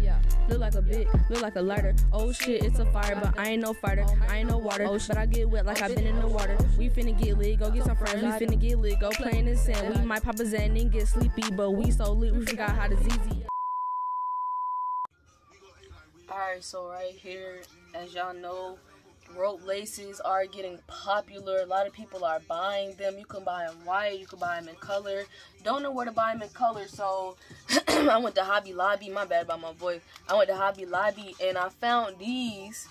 Yeah, look like a bit, look like a lighter. Oh shit, it's a fire, but I ain't no fighter. I ain't no water. Oh shit, but I get wet like I've been in the water. We finna get lit, go get some friends. We finna get lit, go play in sand. We might pop a Zan and get sleepy, but we so lit, we forgot how to ZZ. Alright, so right here, as y'all know, rope laces are getting popular. A lot of people are buying them. You can buy them white, you can buy them in color. Don't know where to buy them in color, so I went to Hobby Lobby. My bad about my voice. I went to Hobby Lobby and I found these,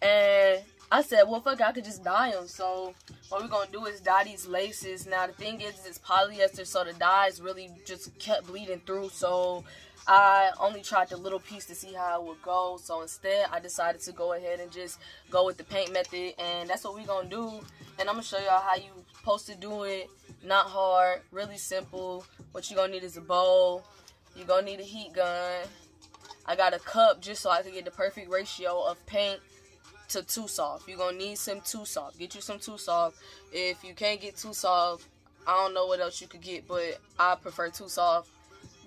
and I said, well, fuck, I could just dye them. So what we're gonna do is dye these laces. Now the thing is, it's polyester, so the dyes really just kept bleeding through. So I only tried the little piece to see how it would go. So instead, I decided to go ahead and just go with the paint method. And that's what we're going to do. And I'm going to show y'all how you supposed to do it. Not hard. Really simple. What you're going to need is a bowl. You're going to need a heat gun. I got a cup just so I can get the perfect ratio of paint to 2-Soft. You're going to need some 2-Soft. Get you some 2-Soft. If you can't get 2-Soft, I don't know what else you could get, but I prefer 2-Soft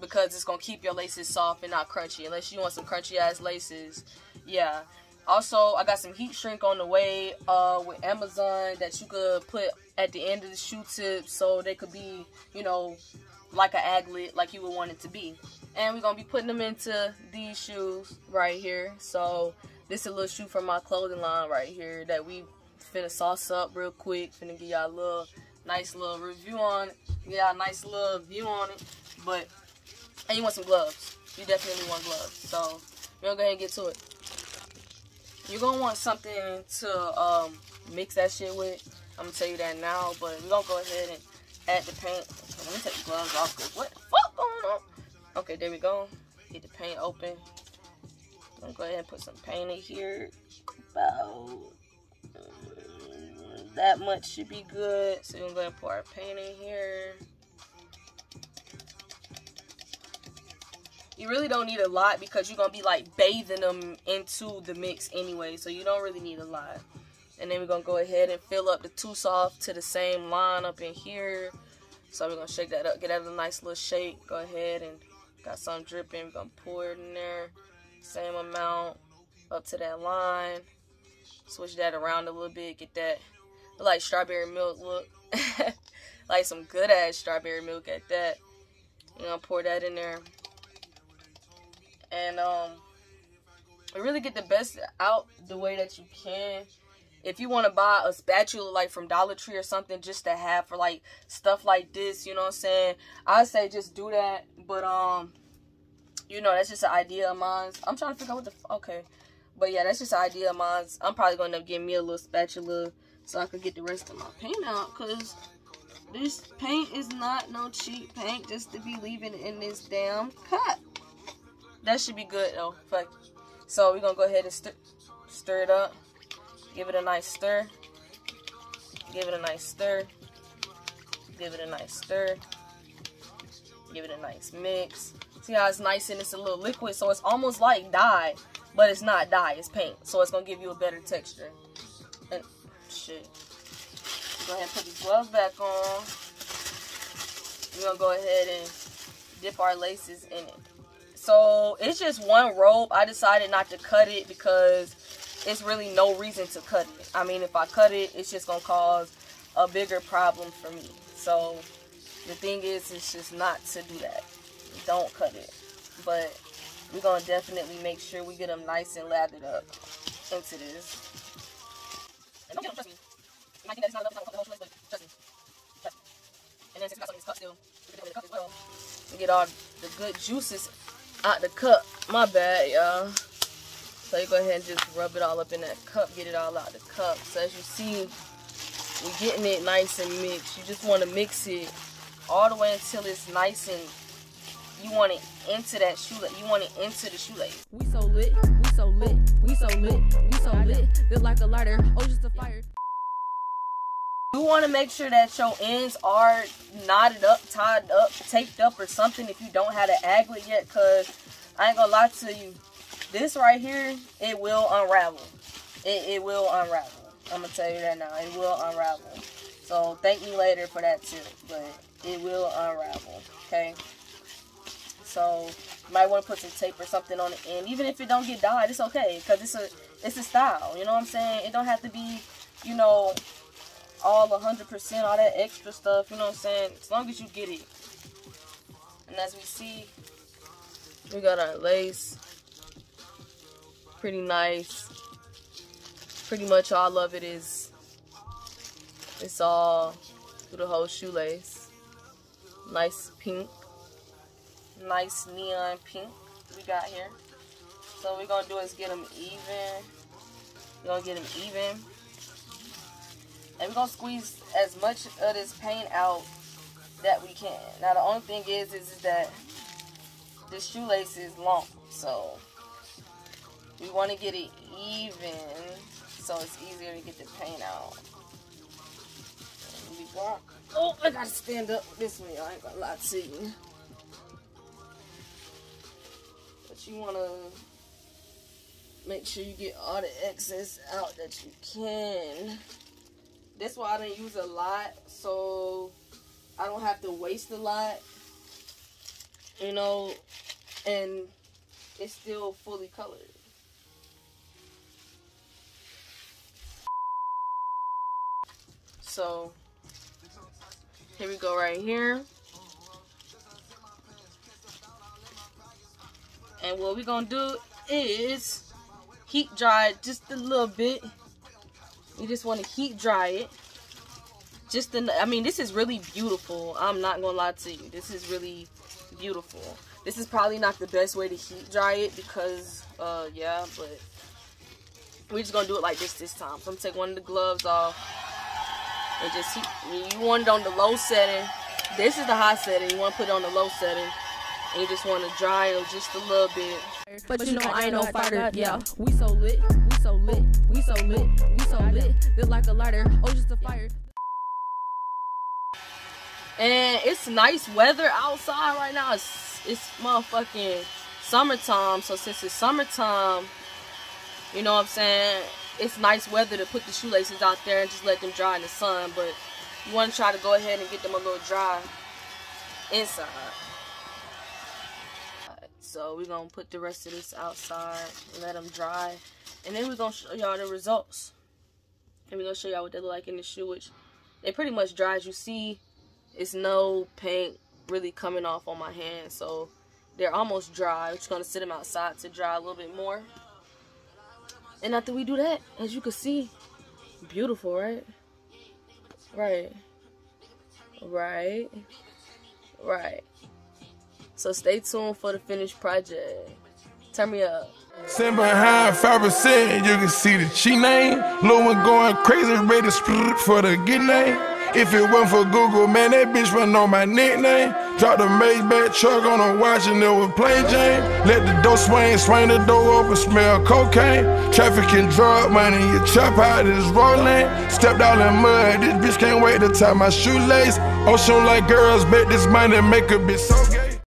because it's gonna keep your laces soft and not crunchy unless you want some crunchy ass laces. Yeah. Also i got some heat shrink on the way uh, with amazon that you could put at the end of the shoe tip so they could be you know like an aglet like you would want it to be. And we're gonna be putting them into these shoes right here. So this is a little shoe from my clothing line right here that we finna sauce up real quick. Finna give y'all a little nice little review on it. Yeah nice little view on it. But and you want some gloves. You definitely want gloves. So we're gonna go ahead and get to it. You're gonna want something to um, mix that shit with. I'm gonna tell you that now, but we're gonna go ahead and add the paint. Okay, let me take the gloves off what the fuck going on? Okay, there we go. Get the paint open. I'm gonna go ahead and put some paint in here. About mm, that much should be good. So we're gonna pour our paint in here. You really don't need a lot because you're going to be like bathing them into the mix anyway. So you don't really need a lot. And then we're going to go ahead and fill up the 2-Soft to the same line up in here. So we're going to shake that up, get that a nice little shake. Go ahead and got some dripping. We're going to pour it in there. Same amount up to that line. Switch that around a little bit. Get that like strawberry milk look. like some good ass strawberry milk at that. You know, pour that in there and um really get the best out the way that you can if you want to buy a spatula like from Dollar Tree or something just to have for like stuff like this, you know what I'm saying? I say just do that, but um, you know that's just an idea of mine. I'm trying to figure out what the okay, but yeah, that's just an idea of mine. I'm probably gonna give me a little spatula so I can get the rest of my paint out because this paint is not no cheap paint just to be leaving in this damn cup. That should be good though. Fuck. So we're gonna go ahead and stir, stir it up. Give it a nice stir. Give it a nice stir. Give it a nice stir. Give it a nice mix. See how it's nice and it's a little liquid, so it's almost like dye, but it's not dye, it's paint. So it's gonna give you a better texture. And shit. Go ahead and put these gloves back on. We're gonna go ahead and dip our laces in it. So it's just one rope. I decided not to cut it because it's really no reason to cut it. I mean, if I cut it, it's just going to cause a bigger problem for me. So the thing is, it's just not to do that. Don't cut it. But we're going to definitely make sure we get them nice and lathered up into this. And don't get them, trust me. You might think not enough, not the whole but trust me. Trust me. And then since we got some in still, we can get all the good juices out the cup. My bad, y'all. So you go ahead and just rub it all up in that cup, get it all out the cup. So as you see, we're getting it nice and mixed. You just want to mix it all the way until it's nice and you want it into that shoelace. You want it into the shoelace. We so lit, we so lit, we so lit, we so lit. Lit like a lighter, oh just a fire. Want to make sure that your ends are knotted up, tied up, taped up or something if you don't have an aglet yet because I ain't going to lie to you. This right here, it will unravel. It, it will unravel. I'm going to tell you that now. It will unravel. So thank me later for that tip, but it will unravel, okay? So you might want to put some tape or something on the end. even if it don't get dyed, it's okay because it's a it's a style. You know what I'm saying? It don't have to be, you know, all 100%, all that extra stuff. You know what I'm saying? As long as you get it. And as we see, we got our lace. Pretty nice. Pretty much all of it is, it's all through the whole shoelace. Nice pink. Nice neon pink we got here. So we're going to do is get them even. We're going to get them even. And we're to squeeze as much of this paint out that we can. Now the only thing is, is, that this shoelace is long. So we want to get it even so it's easier to get the paint out. Oh, I gotta stand up this way. I ain't gonna lie to you. But you wanna make sure you get all the excess out that you can. That's why I didn't use a lot, so I don't have to waste a lot. You know, and it's still fully colored. So here we go right here. And what we're gonna do is heat dry just a little bit. You just want to heat dry it. Just the, I mean, this is really beautiful. I'm not gonna lie to you. This is really beautiful. This is probably not the best way to heat dry it because, uh, yeah, but we're just gonna do it like this this time. So I'm gonna take one of the gloves off and just heat. You want it on the low setting. This is the high setting. You want to put it on the low setting. And you just want to dry it just a little bit. But, but you, know, know I ain't no fighter. Yeah, we so lit. So lit. We so lit. We so lit. Lit like a lighter. Oh, just a fire. And it's nice weather outside right now. It's, it's motherfucking summertime. So since it's summertime, you know what I'm saying? it's nice weather to put the shoelaces out there and just let them dry in the sun, but you want to try to go ahead and get them a little dry inside. So we're going to put the rest of this outside and let them dry. And then we're going to show y'all the results. And we're going to show y'all what they look like in the shoe, which they pretty much dry. As you see, it's no paint really coming off on my hand. So they're almost dry. We're just going to sit them outside to dry a little bit more. And after we do that, as you can see, beautiful, right? Right. Right. Right. So stay tuned for the finished project. Turn me up. Sitting behind 5%, you can see the cheat name. Lil one going crazy, ready to for the good name. If it wasn't for Google, man, that bitch would know my nickname. Drop the Maybach truck on a watch and it was plain Jane. Let the door swing, swing the door open, smell cocaine. Trafficking drug money, you chop out this rolling. Stepped out in mud, this bitch can't wait to tie my shoelace. Ocean like girls, bet this money make a bitch so gay.